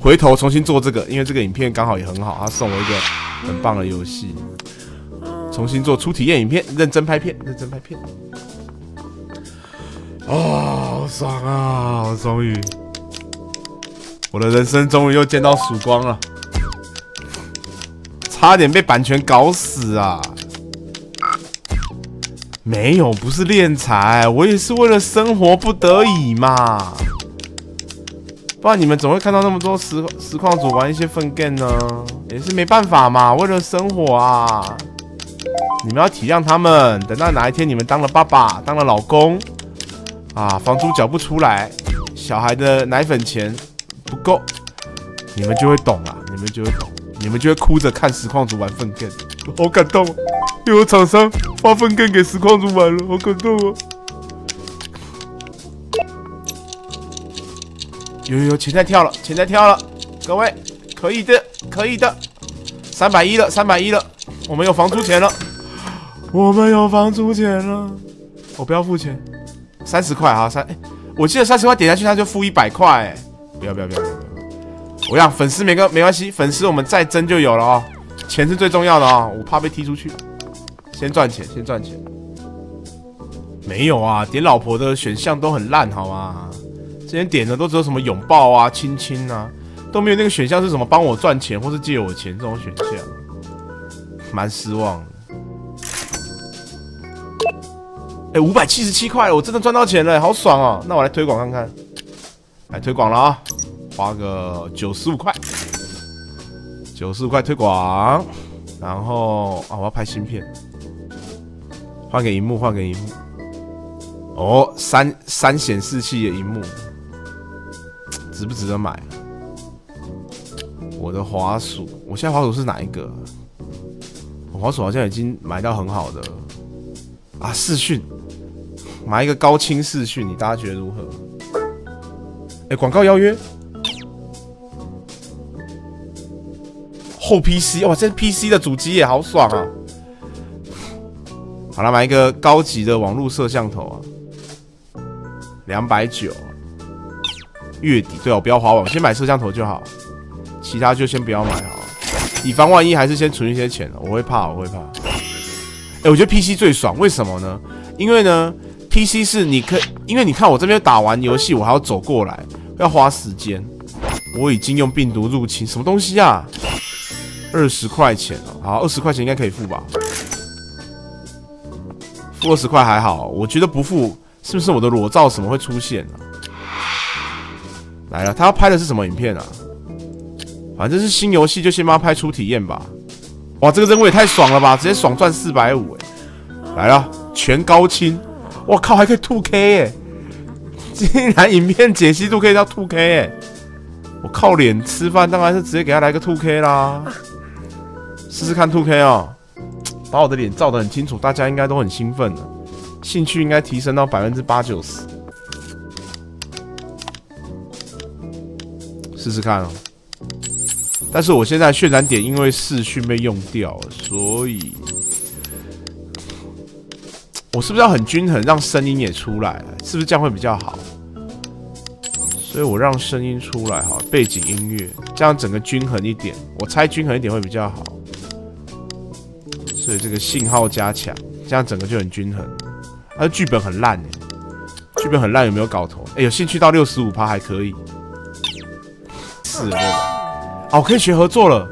回头重新做这个，因为这个影片刚好也很好，他送我一个很棒的游戏。重新做初体验影片，认真拍片，认真拍片。哦，好爽啊！终于，我的人生终于又见到曙光了，差点被版权搞死啊！没有，不是敛财，我也是为了生活不得已嘛。不然你们怎么会看到那么多实实况组玩一些粪 game 呢，也是没办法嘛，为了生活啊。你们要体谅他们，等到哪一天你们当了爸爸，当了老公，啊，房租缴不出来，小孩的奶粉钱不够，你们就会懂啊，你们就会懂，你们就会哭着看实况组玩粪 game，好感动，又有厂商发粪 game 给实况组玩了，好感动啊。有有有，钱在跳了，钱在跳了，各位可以的，可以的，三百一了，三百一了，我们有房租钱了，我们有房租钱了，我不要付钱，三十块啊，三，哎，我记得三十块点下去他就付一百块，哎，不要不要不要不要，我让粉丝没个没关系，粉丝我们再争就有了哦，钱是最重要的啊，我怕被踢出去，先赚钱先赚钱，没有啊，点老婆的选项都很烂，好吗？之前点的都只有什么拥抱啊、亲亲啊，都没有那个选项是什么帮我赚钱或是借我钱这种选项，蛮失望。哎，五百七十七块，我真的赚到钱了，好爽哦！那我来推广看看，来推广了啊，花个九十五块，九十五块推广，然后啊，我要拍芯片，换个荧幕，换个荧幕，哦，三三显示器的荧幕。值不值得买？我的滑鼠，我现在滑鼠是哪一个？我滑鼠好像已经买到很好的啊！视讯，买一个高清视讯，你大家觉得如何？哎，广告邀约，后 PC 哇，这 PC 的主机也好爽啊！好了，买一个高级的网络摄像头啊，两百九。月底对哦，不要滑网，先买摄像头就好，其他就先不要买好，以防万一，还是先存一些钱。我会怕，我会怕。哎，我觉得 PC 最爽，为什么呢？因为呢，PC 是你可，因为你看我这边打完游戏，我还要走过来，要花时间。我已经用病毒入侵，什么东西啊？二十块钱哦，好，二十块钱应该可以付吧？付二十块还好，我觉得不付，是不是我的裸照什么会出现呢？来了，他要拍的是什么影片啊？反正是新游戏，就先帮他拍出体验吧。哇，这个任务也太爽了吧！直接爽赚四百五哎！来了，全高清，我靠，还可以 two K 哎！竟然影片解析度可以到 two K 哎！我靠脸吃饭，当然是直接给他来个 two K 啦。试试看 two K 哦，把我的脸照得很清楚，大家应该都很兴奋的，兴趣应该提升到百分之八九十。试试看哦，但是我现在渲染点因为视讯被用掉了，所以我是不是要很均衡，让声音也出来？是不是这样会比较好？所以我让声音出来哈，背景音乐，这样整个均衡一点。我猜均衡一点会比较好。所以这个信号加强，这样整个就很均衡。而剧本很烂哎，剧本很烂，有没有搞头？哎，有兴趣到六十五趴还可以。是对吧？哦，可以学合作了。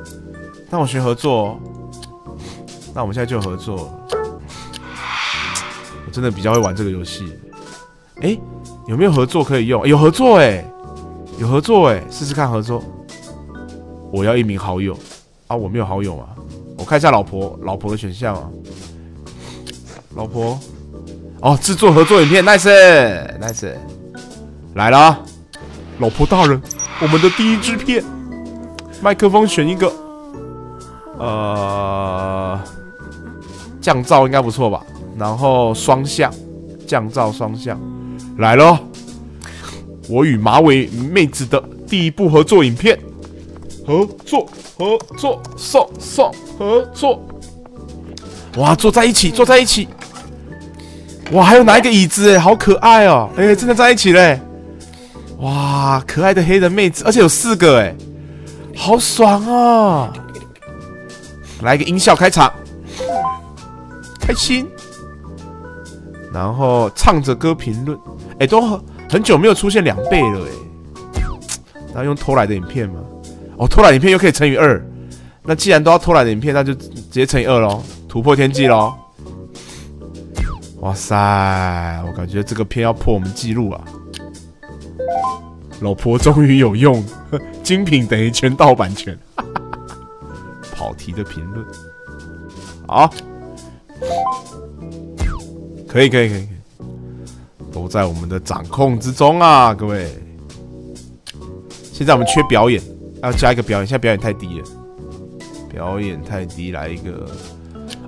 那我学合作，那我们现在就合作。我真的比较会玩这个游戏。哎，有没有合作可以用？有合作哎，有合作哎，试试看合作。我要一名好友啊，我没有好友啊。我看一下老婆，老婆的选项啊。老婆，哦，制作合作影片，nice，nice，来了啊，老婆大人。我们的第一支片，麦克风选一个，呃，降噪应该不错吧？然后双向，降噪双向，来喽，我与马尾妹子的第一部合作影片，合作合作送送合作，哇，坐在一起，坐在一起，哇，还有拿一个椅子哎，好可爱哦，哎，真的在一起嘞。哇，可爱的黑人妹子，而且有四个哎，好爽啊！来一个音效开场，开心。然后唱着歌评论，哎，都很久没有出现两倍了哎。然后用偷来的影片吗？哦，偷来影片又可以乘以二。那既然都要偷来的影片，那就直接乘以二喽，突破天际喽！哇塞，我感觉这个片要破我们记录啊！老婆终于有用，精品等于全盗版权。跑题的评论，好，可以可以可以，都在我们的掌控之中啊，各位。现在我们缺表演，要加一个表演，现在表演太低了，表演太低，来一个，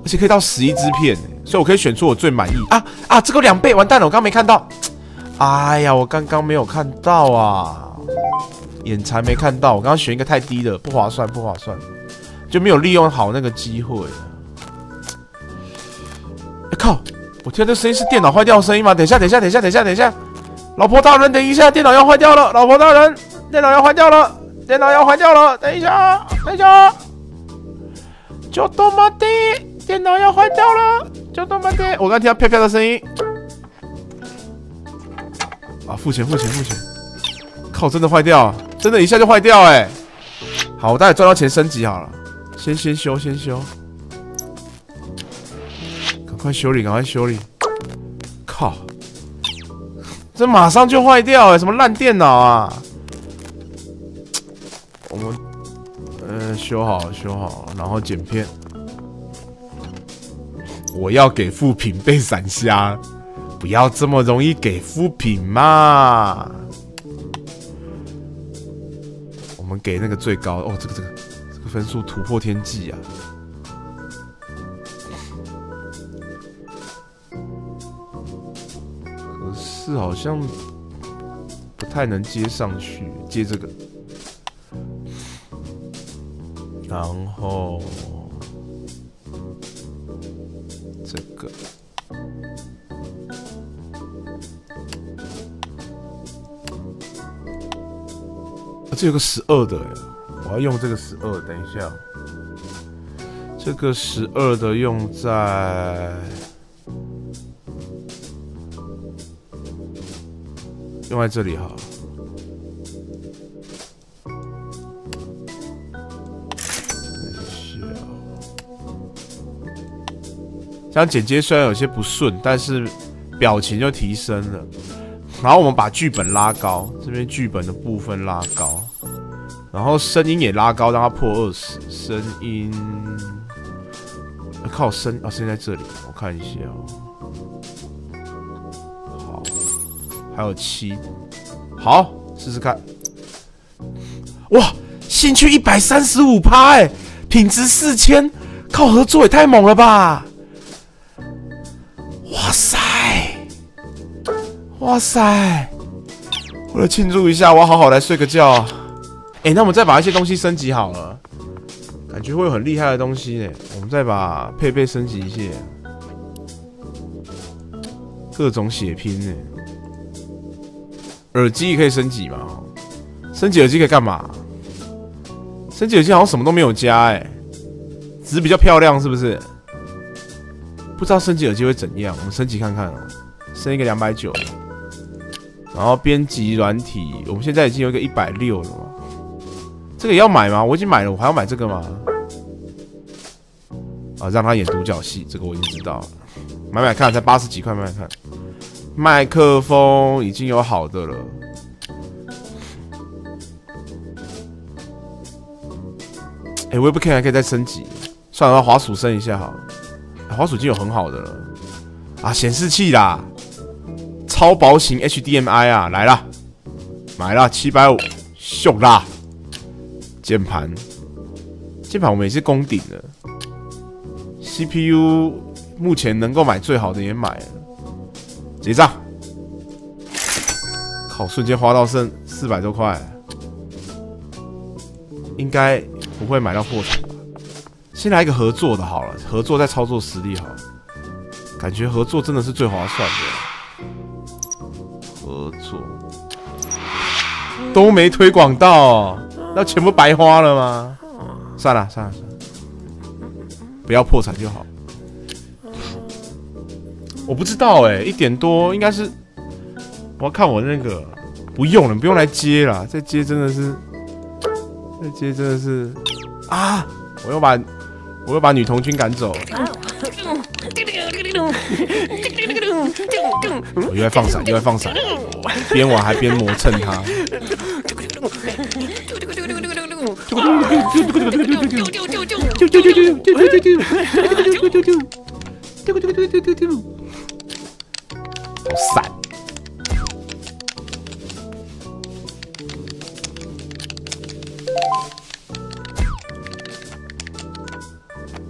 而且可以到十一支片，所以我可以选出我最满意啊啊！这个两倍，完蛋了，我刚没看到。哎呀，我刚刚没有看到啊，眼馋没看到。我刚刚选一个太低的，不划算，不划算，就没有利用好那个机会。靠！我听这声音是电脑坏掉的声音吗？等一下，等一下，等一下，等一下，等一下，老婆大人，等一下，电脑要坏掉了。老婆大人，电脑要坏掉了，电脑要坏掉了。等一下，等一下，就多么的，电脑要坏掉了，就多么的。我刚听到飘飘的声音。啊！付钱，付钱，付钱！靠，真的坏掉，真的一下就坏掉哎！好，我待会赚到钱升级好了，先先修，先修，赶快修理，赶快修理！靠，这马上就坏掉哎！什么烂电脑啊！我们，嗯，修好，修好，然后剪片。我要给副品被闪瞎。不要这么容易给负评嘛！我们给那个最高哦，这个这个这个分数突破天际啊！可是好像不太能接上去，接这个，然后这有个十二的，我要用这个十二。等一下，这个十二的用在用在这里哈。等一下，这样剪接虽然有些不顺，但是表情就提升了。然后我们把剧本拉高，这边剧本的部分拉高。然后声音也拉高，让它破二十。声音，靠声啊，声音在这里，我看一下哦。好，还有七，好，试试看。哇，兴趣一百三十五趴，哎，品质四千，靠合作也太猛了吧！哇塞，哇塞，为了庆祝一下，我好好来睡个觉。哎，那我们再把一些东西升级好了，感觉会有很厉害的东西呢。我们再把配备升级一些，各种血拼呢。耳机可以升级吗？升级耳机可以干嘛？升级耳机好像什么都没有加哎，只是比较漂亮是不是？不知道升级耳机会怎样，我们升级看看哦。升一个两百九，然后编辑软体，我们现在已经有一个一百六了嘛。这个要买吗？我已经买了，我还要买这个吗？啊，让他演独角戏，这个我已经知道了。买买看，才八十几块，买买看。麦克风已经有好的了。哎，Webcam 还可以再升级，算了，滑鼠升一下好。滑鼠已经有很好的了。啊，显示器啦，超薄型 HDMI 啊，来了，买了七百五，秀啦。键盘，键盘我们也是攻顶的。CPU 目前能够买最好的也买了，结账。靠，瞬间花到剩四百多块，应该不会买到破产吧？先来一个合作的好了，合作再操作实力好，感觉合作真的是最划算的。合作，都没推广到，那全部白花了吗？算了算了算了，不要破产就好。我不知道哎，一点多应该是，我要看我那个，不用了，不用来接了，再接真的是，再接真的是，啊！我又把我又把女童军赶走了，我又在放闪，又在放闪，边玩还边磨蹭他。散。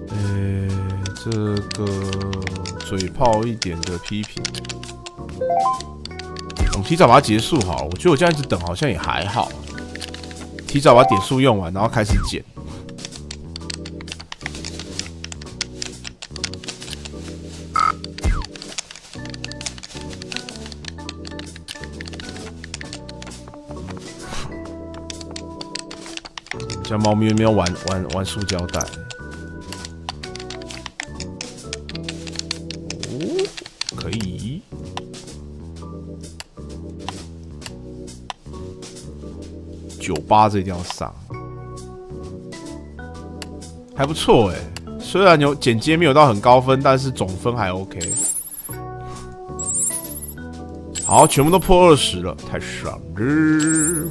呃，这个嘴炮一点的批评，我们提早把它结束好。我觉得我这样子等好像也还好，提早把点数用完，然后开始减。家猫咪有没有玩玩玩塑胶袋，酒吧这一定要上，还不错哎，虽然有剪接没有到很高分，但是总分还 OK。好，全部都破二十了，太爽了，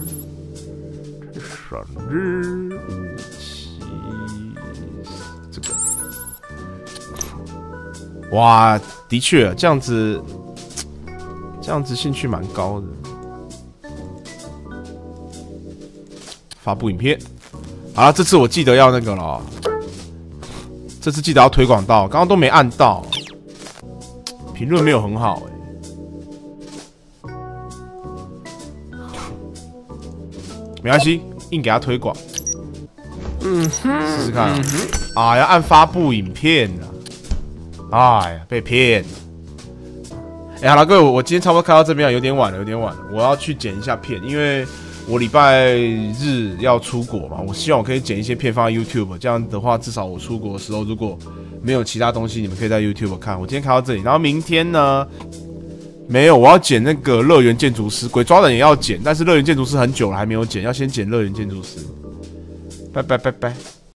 太爽了。哇，的确，这样子，这样子兴趣蛮高的。发布影片，好了，这次我记得要那个了，这次记得要推广到，刚刚都没按到，评论没有很好哎，没关系，硬给他推广，嗯哼，试试看，啊，要按发布影片啊。哎呀，被骗！哎，好了，各位，我今天差不多开到这边有点晚了，有点晚了，我要去剪一下片，因为我礼拜日要出国嘛，我希望我可以剪一些片放在 YouTube，这样的话，至少我出国的时候如果没有其他东西，你们可以在 YouTube 看。我今天看到这里，然后明天呢，没有，我要剪那个乐园建筑师，鬼抓人也要剪，但是乐园建筑师很久了还没有剪，要先剪乐园建筑师。拜拜拜拜。